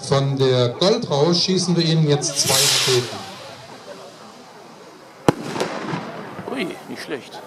Von der Goldrausch schießen wir Ihnen jetzt zwei Raketen. Ui, nicht schlecht.